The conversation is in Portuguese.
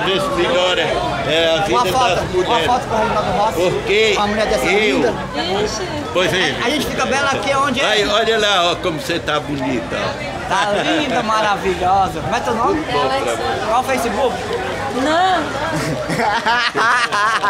Vê melhora é, a vida tá Uma foto, das uma foto com o Ricardo Rossi. Porque Uma mulher dessa eu- linda. Pois é. A gente fica bela aqui onde é. Aí, olha lá, ó, como você tá bonita. ó. Tá linda, maravilhosa. Como é teu nome? Qual o Facebook? Não.